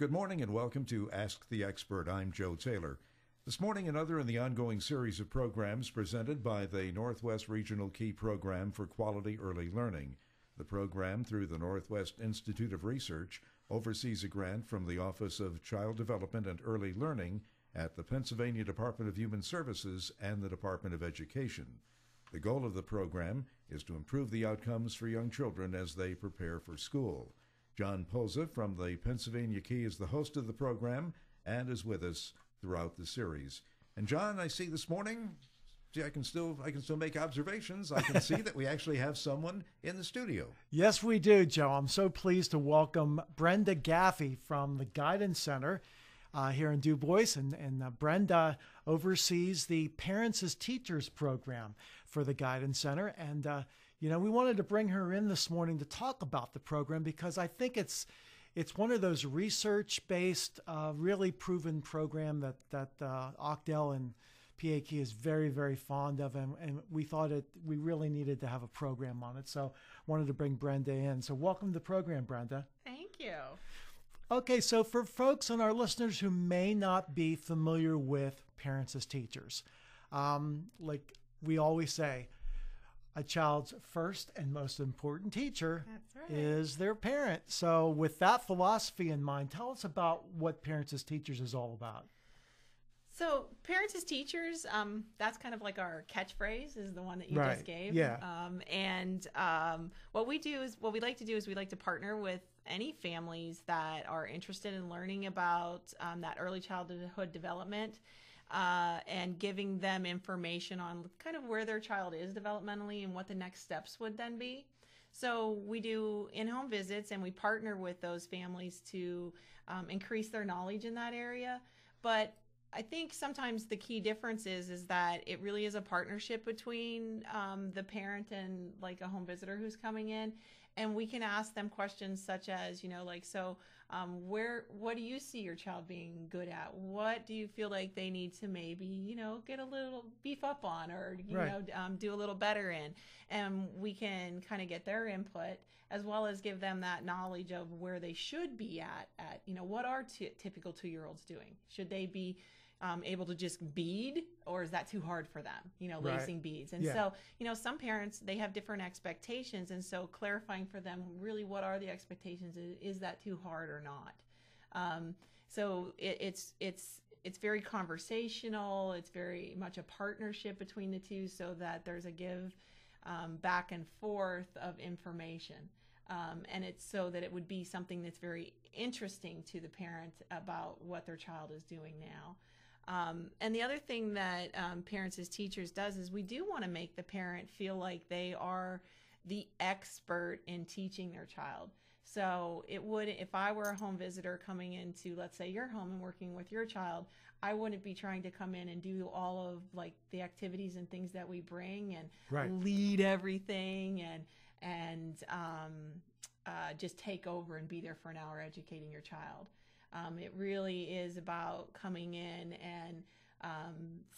Good morning and welcome to Ask the Expert. I'm Joe Taylor. This morning, another in the ongoing series of programs presented by the Northwest Regional Key Program for Quality Early Learning. The program, through the Northwest Institute of Research, oversees a grant from the Office of Child Development and Early Learning at the Pennsylvania Department of Human Services and the Department of Education. The goal of the program is to improve the outcomes for young children as they prepare for school. John Pozza from the Pennsylvania Key is the host of the program and is with us throughout the series. And John, I see this morning, see, I can still I can still make observations. I can see that we actually have someone in the studio. Yes, we do, Joe. I'm so pleased to welcome Brenda Gaffney from the Guidance Center uh, here in DuBois, and, and uh, Brenda oversees the Parents as Teachers program for the Guidance Center, and uh, you know, we wanted to bring her in this morning to talk about the program because I think it's it's one of those research-based, uh, really proven program that that uh, and PAK is very very fond of, and, and we thought it we really needed to have a program on it. So wanted to bring Brenda in. So welcome to the program, Brenda. Thank you. Okay, so for folks and our listeners who may not be familiar with parents as teachers, um, like we always say, a child's first and most important teacher right. is their parent. So, with that philosophy in mind, tell us about what Parents as Teachers is all about. So, parents as teachers, um, that's kind of like our catchphrase, is the one that you right. just gave. Yeah. Um, and um, what we do is, what we like to do is, we like to partner with any families that are interested in learning about um, that early childhood development uh, and giving them information on kind of where their child is developmentally and what the next steps would then be. So we do in-home visits and we partner with those families to um, increase their knowledge in that area. But I think sometimes the key difference is is that it really is a partnership between um, the parent and like a home visitor who's coming in, and we can ask them questions such as you know like so um, where what do you see your child being good at? What do you feel like they need to maybe you know get a little beef up on or you right. know um, do a little better in? And we can kind of get their input as well as give them that knowledge of where they should be at at you know what are t- typical two year olds doing? Should they be um, able to just bead or is that too hard for them you know right. lacing beads? And yeah. so you know some parents they have different expectations. And so clarifying for them really what are the expectations is, is that too hard or not? Um, so it, it's it's it's very conversational. It's very much a partnership between the two so that there's a give um, back and forth of information. Um, and it's so that it would be something that's very interesting to the parent about what their child is doing now um, and the other thing that um, parents as teachers does is we do want to make the parent feel like they are the expert in teaching their child. So it would, if I were a home visitor coming into, let's say, your home and working with your child, I wouldn't be trying to come in and do all of like the activities and things that we bring and right. lead everything and and um, uh, just take over and be there for an hour educating your child. Um, it really is about coming in and um,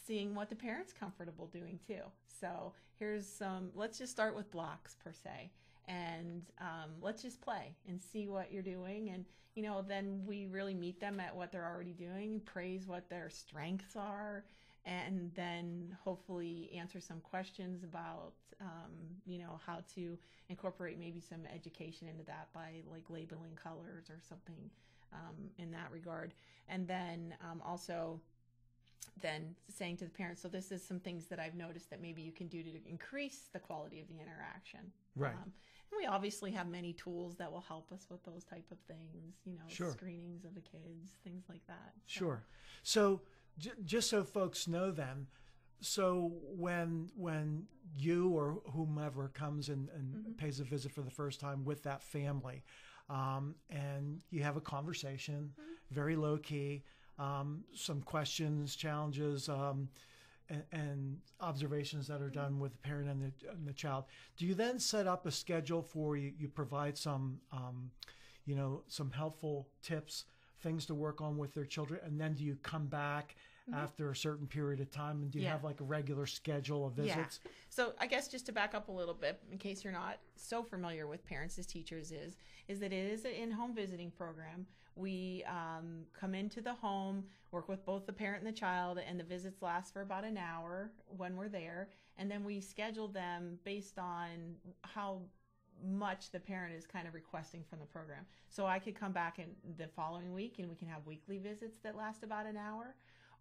seeing what the parent's comfortable doing too. So here's some, let's just start with blocks per se. And um, let's just play and see what you're doing. And, you know, then we really meet them at what they're already doing, praise what their strengths are, and then hopefully answer some questions about, um, you know, how to incorporate maybe some education into that by like labeling colors or something um, in that regard. And then um, also, then saying to the parents, so this is some things that I've noticed that maybe you can do to increase the quality of the interaction. Right. Um, and we obviously have many tools that will help us with those type of things, you know, sure. screenings of the kids, things like that. So. Sure. So j- just so folks know then, so when when you or whomever comes and, and mm-hmm. pays a visit for the first time with that family, um, and you have a conversation, mm-hmm. very low key, um, some questions, challenges, um, and, and, observations that are mm-hmm. done with the parent and the, and the, child. Do you then set up a schedule for you? You provide some, um, you know, some helpful tips, things to work on with their children, and then do you come back after a certain period of time? And do you Yeah. have like a regular schedule of visits? Yeah. So I guess just to back up a little bit, in case you're not so familiar with parents as teachers, is is that it is an in-home visiting program. We um, come into the home, work with both the parent and the child, and the visits last for about an hour when we're there, and then we schedule them based on how much the parent is kind of requesting from the program. So I could come back in the following week and we can have weekly visits that last about an hour,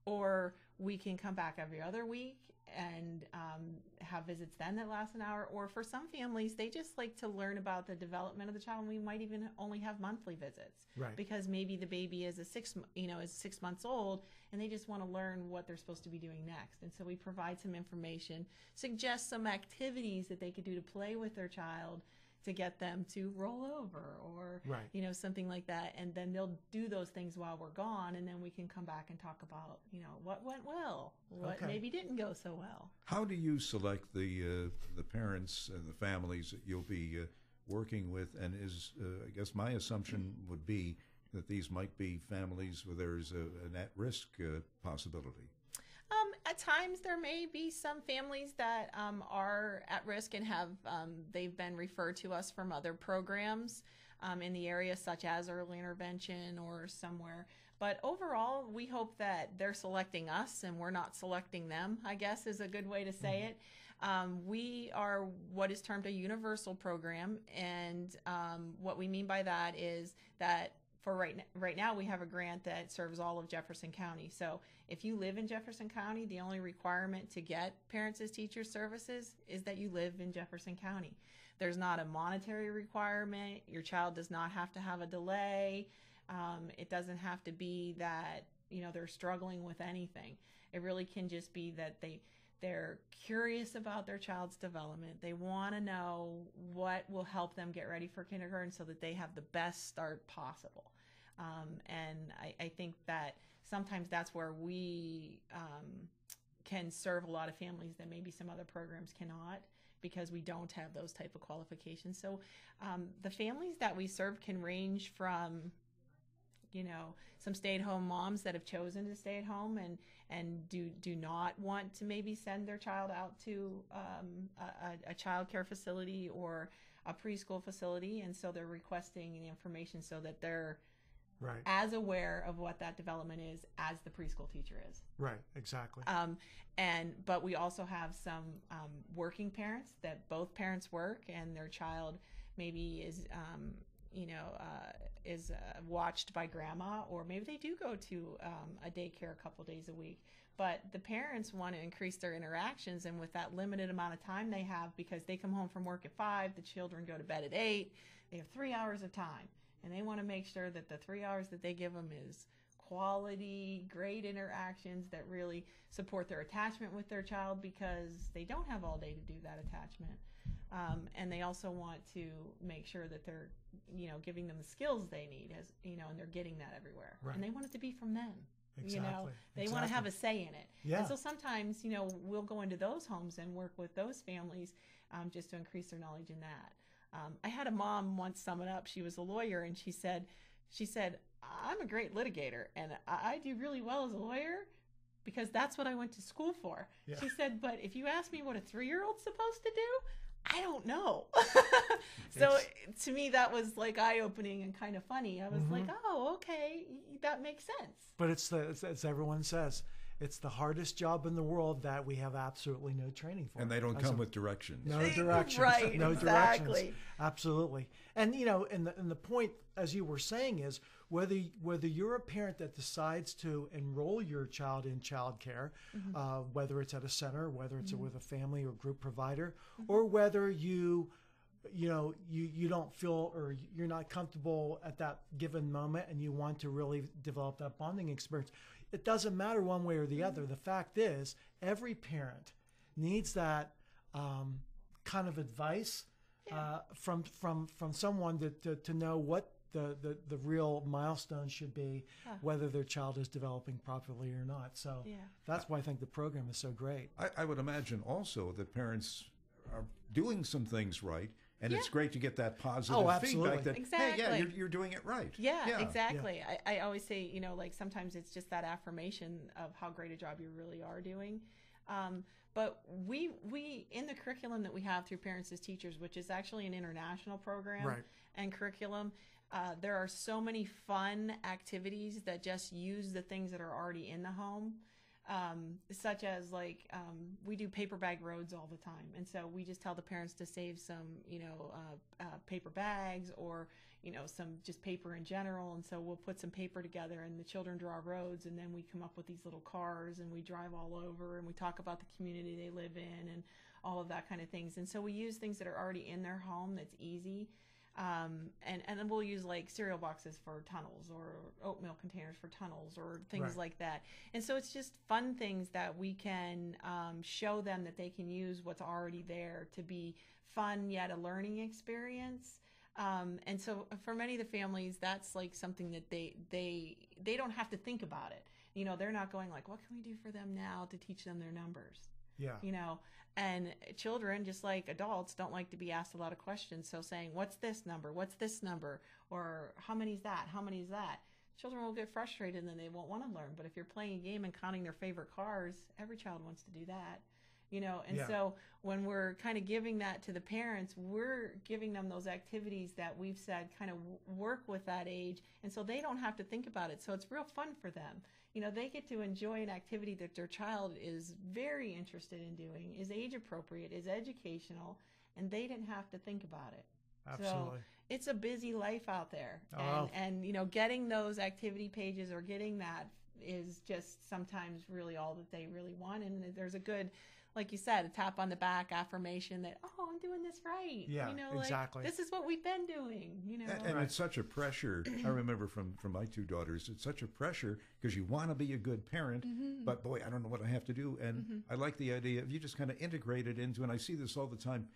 or we can come back every other week and um, have visits then that last an hour. Or for some families, they just like to learn about the development of the child. And we might even only have monthly visits Right. because maybe the baby is a six, you know, is six months old, and they just want to learn what they're supposed to be doing next. And so we provide some information, suggest some activities that they could do to play with their child to get them to roll over or Right. you know something like that and then they'll do those things while we're gone and then we can come back and talk about you know what went well what Okay. maybe didn't go so well How do you select the uh, the parents and the families that you'll be uh, working with? And is uh, I guess my assumption would be that these might be families where there's a, an at-risk uh, possibility. At times, there may be some families that um, are at risk and have um, they've been referred to us from other programs um, in the area, such as early intervention or somewhere. But overall, we hope that they're selecting us and we're not selecting them. I guess is a good way to say it. Um, we are what is termed a universal program, and um, what we mean by that is that for right right now we have a grant that serves all of Jefferson County. So if you live in Jefferson County, the only requirement to get parents as teacher services is that you live in Jefferson County. There's not a monetary requirement. Your child does not have to have a delay. Um, it doesn't have to be that you know they're struggling with anything. It really can just be that they they're curious about their child's development. They want to know what will help them get ready for kindergarten so that they have the best start possible. Um, and I, I think that sometimes that's where we um, can serve a lot of families that maybe some other programs cannot because we don't have those type of qualifications. So um, the families that we serve can range from you know some stay-at-home moms that have chosen to stay at home and and do do not want to maybe send their child out to um, a, a child care facility or a preschool facility and so they're requesting information so that they're Right. as aware of what that development is as the preschool teacher is Right. Exactly. um, and but we also have some um, working parents that both parents work and their child maybe is um, you know uh, is uh, watched by grandma or maybe they do go to um, a daycare a couple days a week but the parents want to increase their interactions and with that limited amount of time they have because they come home from work at five the children go to bed at eight they have three hours of time and they want to make sure that the three hours that they give them is quality, great interactions that really support their attachment with their child because they don't have all day to do that attachment. Um, and they also want to make sure that they're, you know, giving them the skills they need as, you know, and they're getting that everywhere. Right. And they want it to be from them. You know, Exactly. they want to have a say in it. Yeah. And so sometimes, you know, we'll go into those homes and work with those families um, just to increase their knowledge in that. Um, I had a mom once sum it up. She was a lawyer, and she said, "She said I'm a great litigator, and I, I do really well as a lawyer because that's what I went to school for." Yeah. She said, "But if you ask me what a three year old's supposed to do, I don't know." so to me, that was like eye opening and kind of funny. I was Mm-hmm. like, "Oh, okay, that makes sense." But it's the it's, as everyone says, it's the hardest job in the world that we have absolutely no training for. And they don't come a- with directions. no directions. Right, no exactly. directions. Absolutely. And you know, and the and the point, as you were saying, is whether whether you're a parent that decides to enroll your child in childcare, Mm-hmm. uh, whether it's at a center, whether it's with a family or group provider, Mm-hmm. or whether you you know you you don't feel or you're not comfortable at that given moment and you want to really develop that bonding experience it doesn't matter one way or the other. The fact is every parent needs that um, kind of advice uh, from from from someone to, to, to know what the, the, the real milestone should be whether their child is developing properly or not. So Yeah. that's why i think the program is so great. I, I would imagine also that parents are doing some things right And it's great to get that positive Oh, feedback that, hey, yeah, you're, you're doing it right. Yeah, exactly. I, I always say, you know, like sometimes it's just that affirmation of how great a job you really are doing. Um, but we we in the curriculum that we have through Parents as Teachers, which is actually an international program Right. and curriculum, uh, there are so many fun activities that just use the things that are already in the home. Um, such as like um, we do paper bag roads all the time, and so we just tell the parents to save some, you know, uh, uh, paper bags or you know some just paper in general. And so we'll put some paper together and the children draw roads and then we come up with these little cars and we drive all over and we talk about the community they live in and all of that kind of things. And so we use things that are already in their home that's easy um, and and then we'll use like cereal boxes for tunnels or oatmeal containers for tunnels or things Right. like that. And so it's just fun things that we can um, show them that they can use what's already there to be fun yet a learning experience. Um, and so for many of the families that's like something that they they they don't have to think about it. You know they're not going like what can we do for them now to teach them their numbers Yeah. you know? And children just like adults don't like to be asked a lot of questions. So saying what's this number? What's this number? Or how many is that? How many is that? Children will get frustrated and then they won't want to learn. But if you're playing a game and counting their favorite cars every child wants to do that you know? And Yeah. so when we're kind of giving that to the parents we're giving them those activities that we've said kind of work with that age. And so they don't have to think about it. So it's real fun for them. You know they get to enjoy an activity that their child is very interested in doing is age appropriate is educational and they didn't have to think about it Absolutely. it's a busy life out there oh, and, Oh. and you know getting those activity pages or getting that is just sometimes really all that they really want and there's a good like you said a tap on the back affirmation that oh i'm doing this right Yeah, you know like exactly. this is what we've been doing you know And, and Right. it's such a pressure. I remember from from my two daughters. It's such a pressure because you want to be a good parent, Mm-hmm. but boy, I don't know what I have to do. And I like the idea of you just kind of integrate it into. And I see this all the time.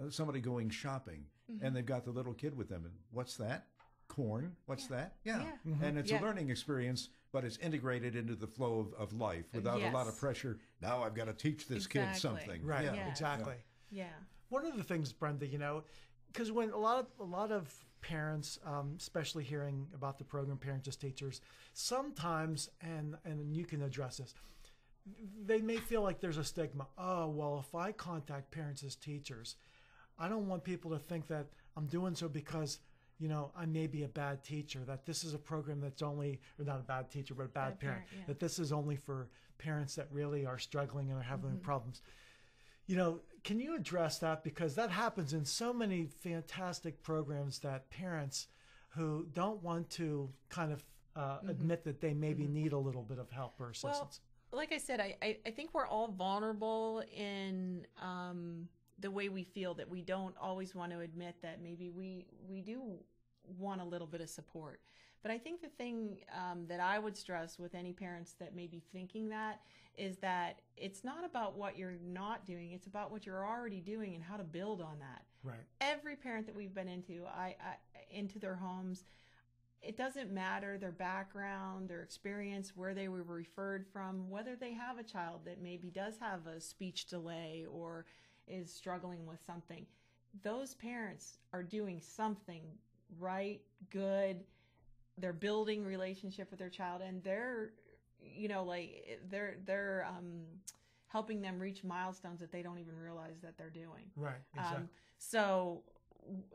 Uh, somebody going shopping Mm-hmm. and they've got the little kid with them. And what's that? Corn? What's that? Yeah. Yeah. And it's Yeah. a learning experience, but it's integrated into the flow of, of life without a lot of pressure. Now I've got to teach this kid something. Right. Yeah. Yeah. Exactly. yeah One of the things, Brenda, you know, because when a lot of a lot of parents, um, especially hearing about the program, parents as teachers, sometimes, and and you can address this, they may feel like there's a stigma. Oh, well, if I contact parents as teachers, I don't want people to think that I'm doing so because you know I may be a bad teacher. That this is a program that's only, or not a bad teacher, but a bad, Bad parent. parent, yeah. That this is only for parents that really are struggling and are having Mm-hmm. problems. You know, can you address that because that happens in so many fantastic programs that parents who don't want to kind of uh, admit that they maybe need a little bit of help or Mm-hmm. Well, assistance. like I said, I, I, I think we're all vulnerable in um, the way we feel that we don't always want to admit that maybe we we do want a little bit of support. But I think the thing um, that I would stress with any parents that may be thinking that is that it's not about what you're not doing; it's about what you're already doing and how to build on that right. every parent that we've been into I, I into their homes it doesn't matter their background their experience where they were referred from whether they have a child that maybe does have a speech delay or is struggling with something those parents are doing something right good they're building relationship with their child and they're you know like they're they're um helping them reach milestones that they don't even realize that they're doing Right. Exactly. um, so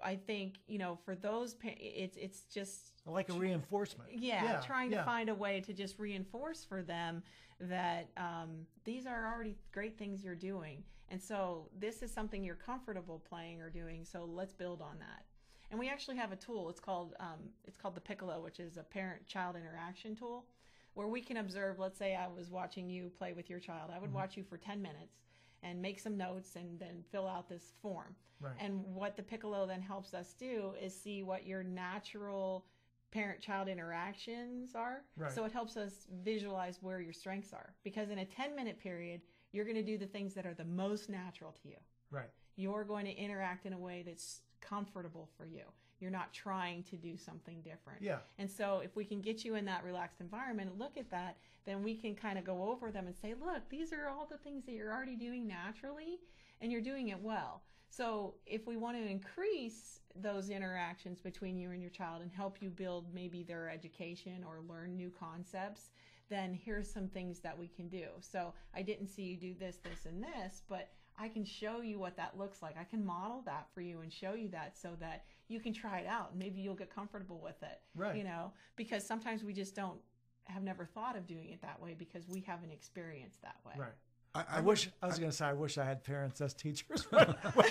I think you know for those pa- it's it's just like a reinforcement. yeah, trying to find a way to just reinforce for them that um, these are already great things you're doing and so this is something you're comfortable playing or doing so let's build on that and we actually have a tool it's called um, it's called the piccolo which is a parent child interaction tool where we can observe let's say i was watching you play with your child i would watch you for 10 minutes and make some notes and then fill out this form Right. and what the Piccolo then helps us do is see what your natural parent child interactions are. Right. So it helps us visualize where your strengths are. Because in a 10 minute period, you're going to do the things that are the most natural to you. Right. You're going to interact in a way that's comfortable for you. You're not trying to do something different. Yeah. And so if we can get you in that relaxed environment and look at that, then we can kind of go over them and say, look, these are all the things that you're already doing naturally and you're doing it well. So if we want to increase those interactions between you and your child and help you build maybe their education or learn new concepts, then here's some things that we can do. So I didn't see you do this, this, and this, but I can show you what that looks like. I can model that for you and show you that so that you can try it out. Maybe you'll get comfortable with it. Right. You know, because sometimes we just don't have never thought of doing it that way because we haven't experienced that way. Right. I, I, wish I was going to say I wish I had parents as teachers when, when,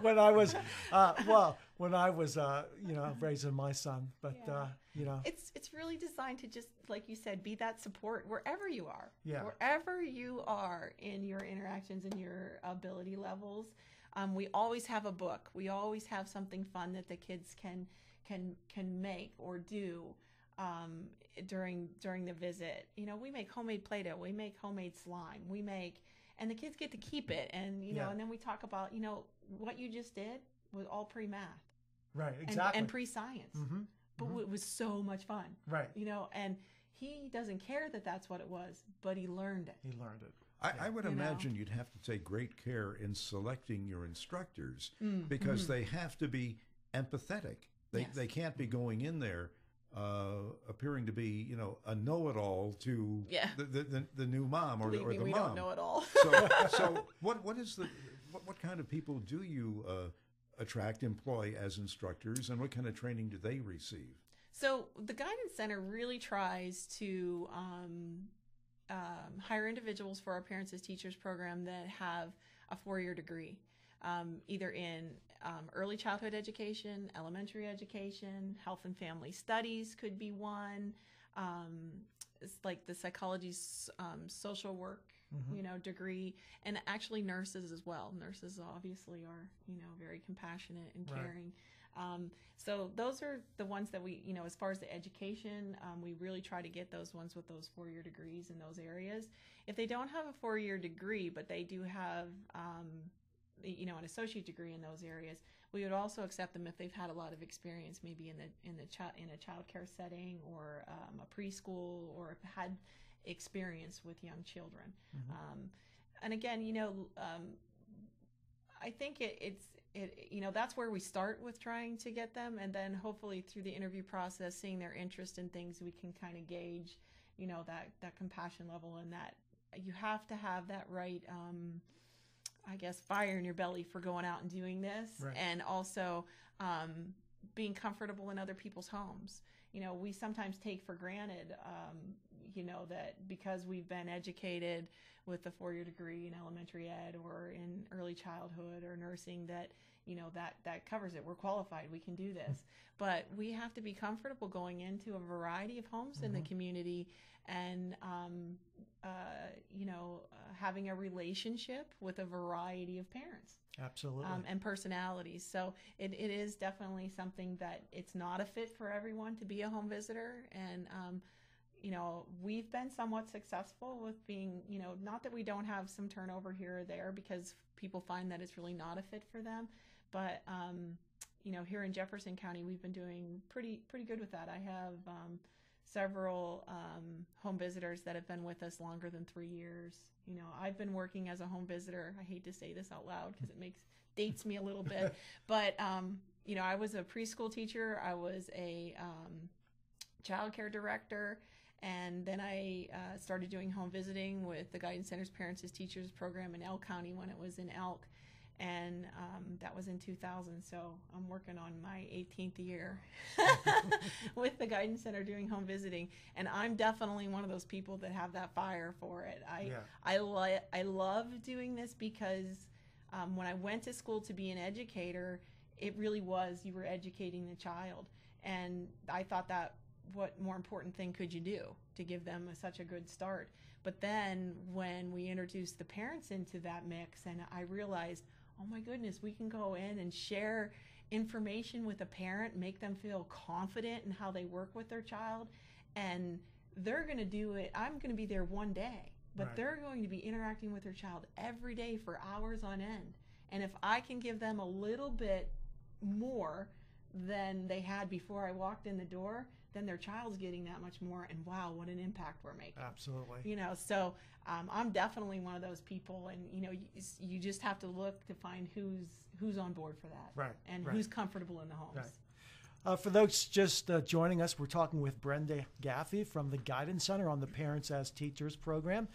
when I was uh, well when I was uh, you know raising my son, but Yeah. uh, you know It's it's really designed to just like you said, be that support wherever you are. Yeah. Wherever you are in your interactions and your ability levels. Um, we always have a book. We always have something fun that the kids can can can make or do um, during during the visit. You know, we make homemade Play-Doh. We make homemade slime. We make and the kids get to keep it. And you know, Yeah. and then we talk about you know what you just did was all pre math right exactly and pre science, hmm but it was so much fun right you know and he doesn't care that that's what it was but he learned it he learned it I, I would You know? imagine you'd have to take great care in selecting your instructors Mm, because mhm. they have to be empathetic. They, Yes. they can't be going in there uh, appearing to be, you know, a know-it-all to Yeah. the, the, the, the new mom or, believe or me the we mom. don't know it all so, so what, what is the what, what kind of people do you uh, attract, employ as instructors, and what kind of training do they receive? So the guidance center really tries to um, um, hire individuals for our parents as teachers program that have a four-year degree, um, either in um, early childhood education, elementary education, health and family studies could be one. Um, it's like the psychology, um, social work, Mhm. you know, degree, and actually nurses as well. Nurses obviously are, you know, very compassionate and Right. caring. Um, so those are the ones that we, you know, as far as the education, um, we really try to get those ones with those four-year degrees in those areas. If they don't have a four-year degree, but they do have, um, you know, an associate degree in those areas, we would also accept them if they've had a lot of experience, maybe in the in the child in a child care setting or um, a preschool, or had experience with young children. Mhm. Um, and again, you know, um, I think it, it's it you know that's where we start with trying to get them, and then hopefully through the interview process, seeing their interest in things, we can kind of gauge, you know, that that compassion level and that you have to have that right. Um, I guess fire in your belly for going out and doing this, Right. and also um, being comfortable in other people's homes. You know, we sometimes take for granted, um, you know, that because we've been educated with a four-year degree in elementary ed or in early childhood or nursing, that you know that that covers it. We're qualified. We can do this, but we have to be comfortable going into a variety of homes in the Mhm. community and um, uh, you know uh, having a relationship with a variety of parents absolutely um, and personalities. So it, it is definitely something that it's not a fit for everyone to be a home visitor. And, um, you know, we've been somewhat successful with being, you know, not that we don't have some turnover here or there because people find that it's really not a fit for them. But, um, you know, here in Jefferson County, we've been doing pretty, pretty good with that. I have, um, several um, home visitors that have been with us longer than three years. You know, I've been working as a home visitor. I hate to say this out loud because it makes dates me a little bit, but um, you know, I was a preschool teacher. I was a um, child care director. And then I uh, started doing home visiting with the Guidance Center's Parents as Teachers program in Elk County when it was in Elk. And um, that was in 2000. So I'm working on my 18th year with the Guidance Center doing home visiting. And I'm definitely one of those people that have that fire for it. I, yeah I, li- I love doing this because um, when I went to school to be an educator, it really was you were educating the child. And I thought that what more important thing could you do to give them a, such a good start? But then when we introduced the parents into that mix, and I realized, oh my goodness, we can go in and share information with a parent, make them feel confident in how they work with their child, and they're going to do it. I'm going to be there one day, but Right. they're going to be interacting with their child every day for hours on end. And if I can give them a little bit more than they had before I walked in the door, then their child's getting that much more. And wow, what an impact we're making. Absolutely. You know, so um, I'm definitely one of those people, and you know, you, you just have to look to find who's who's on board for that, Right, And right. who's comfortable in the homes. Right. Uh, for those just uh, joining us, we're talking with Brenda Gaffney from the Guidance Center on the Parents as Teachers program.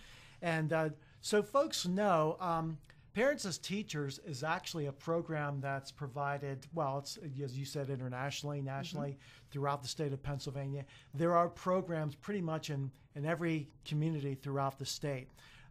And uh, so folks know, um, Parents as Teachers is actually a program that's provided, well, it's, as you said, internationally, mm-hmm. nationally, throughout the state of Pennsylvania. There are programs pretty much in, in every community throughout the state.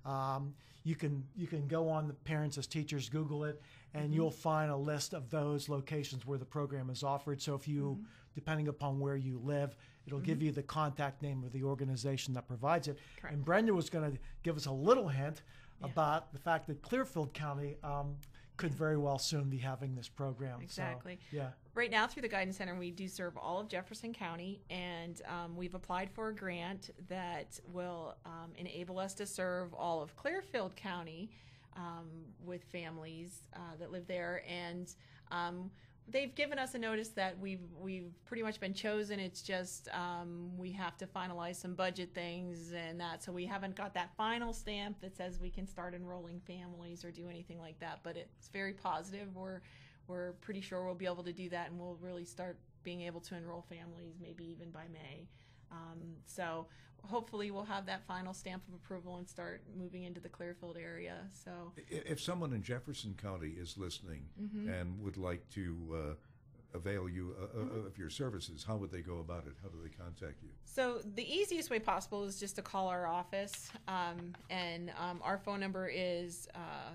Um, you can you can go on the Parents as Teachers, Google it, and mm-hmm. you'll find a list of those locations where the program is offered. So if you, mm-hmm. depending upon where you live, it'll give you the contact name of the organization that provides it. Correct. And Brenda was going to give us a little hint about the fact that Clearfield County um, could very well soon be having this program. So, Exactly. yeah. Right now, through the Guidance Center, we do serve all of Jefferson County, and um, we've applied for a grant that will um, enable us to serve all of Clearfield County um, with families uh, that live there. And um, they've given us a notice that we've we've pretty much been chosen. It's just um, we have to finalize some budget things and that, so we haven't got that final stamp that says we can start enrolling families or do anything like that. But it's very positive. We're we're pretty sure we'll be able to do that, and we'll really start being able to enroll families maybe even by May. Um, so hopefully we'll have that final stamp of approval and start moving into the Clearfield area. So If someone in Jefferson County is listening Mm-hmm. and would like to uh, avail you uh, Mm-hmm. uh, of your services, how would they go about it? How do they contact you? So the easiest way possible is just to call our office, um, and um, our phone number is uh,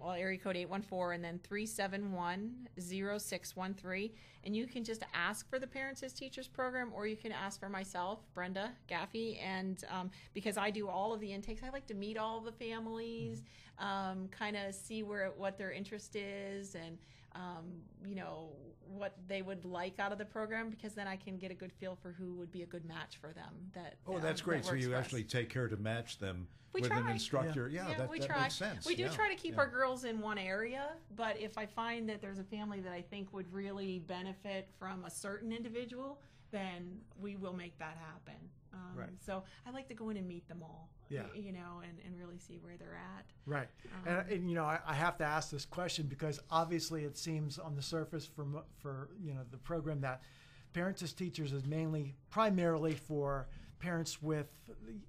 well, area code eight one four, and then three seven one zero six one three, and you can just ask for the Parents as Teachers program, or you can ask for myself, Brenda Gaffney, and um, because I do all of the intakes, I like to meet all of the families, um, kind of see where what their interest is, and um, you know what they would like out of the program because then I can get a good feel for who would be a good match for them. That Oh, um, that's great. that So you for us. actually take care to match them We with an try. instructor. Yeah, that, we that try. makes sense. We do Yeah, try to keep yeah. our girls in one area, but if I find that there's a family that I think would really benefit from a certain individual, then we will make that happen. Um, Right. So I like to go in and meet them all. Yeah. You know, and, and really see where they're at. Right. Um, and, and, you know, I, I have to ask this question because obviously it seems on the surface for, for you know, the program that Parents as Teachers is mainly, primarily for parents with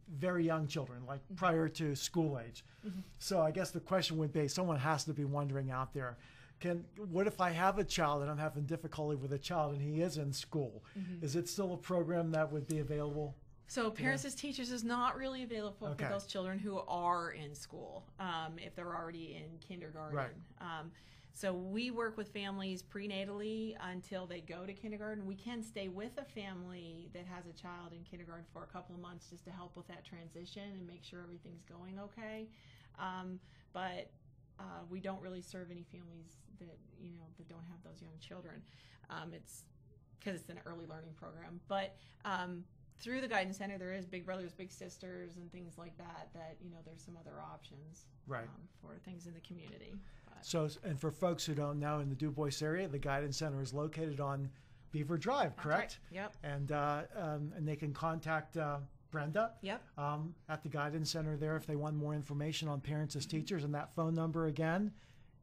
very young children, like mm-hmm. prior to school age. Mm-hmm. So I guess the question would be someone has to be wondering out there. Can what if I have a child and I'm having difficulty with a child and he is in school? Is it still a program that would be available? So parents as teachers is not really available Okay. for those children who are in school um, if they're already in kindergarten. Right. Um, so we work with families prenatally until they go to kindergarten. We can stay with a family that has a child in kindergarten for a couple of months just to help with that transition and make sure everything's going okay. Um, but uh, we don't really serve any families that you know that don't have those young children. Um, it's because it's an early learning program, but um, through the guidance center there is big brothers big sisters and things like that that you know there's some other options Right. um, for things in the community but, So, and for folks who don't know, in the DuBois area, the Guidance Center is located on Beaver Drive, That's right. correct? Yep. And uh, um, and they can contact uh, Brenda yep um, at the Guidance Center there if they want more information on parents as teachers. And that phone number again,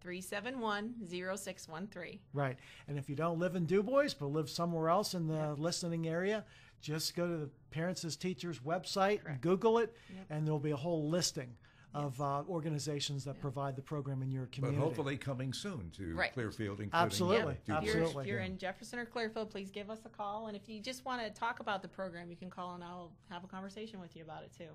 371-0613 right? And if you don't live in DuBois but live somewhere else in the listening area, just go to the Parents as Teachers website, Correct. Google it, Yep. and there'll be a whole listing of uh, organizations that provide the program in your community. But community. hopefully coming soon to Right. Clearfield, including Absolutely. Yep. Du If you're, Absolutely. if you're in Jefferson or Clearfield, please give us a call. And if you just want to talk about the program, you can call and I'll have a conversation with you about it too.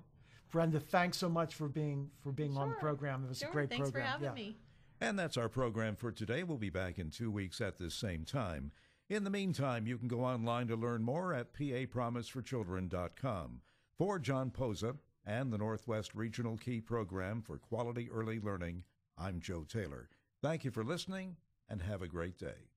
Brenda, thanks so much for being for being on the program. It was Sure. a great program. Thanks for having yeah. me. And that's our program for today. We'll be back in two weeks at this same time. In the meantime, you can go online to learn more at papromiseforchildren.com. For John Pozza and the Northwest Regional Key Program for Quality Early Learning, I'm Joe Taylor. Thank you for listening and have a great day.